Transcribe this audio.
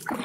you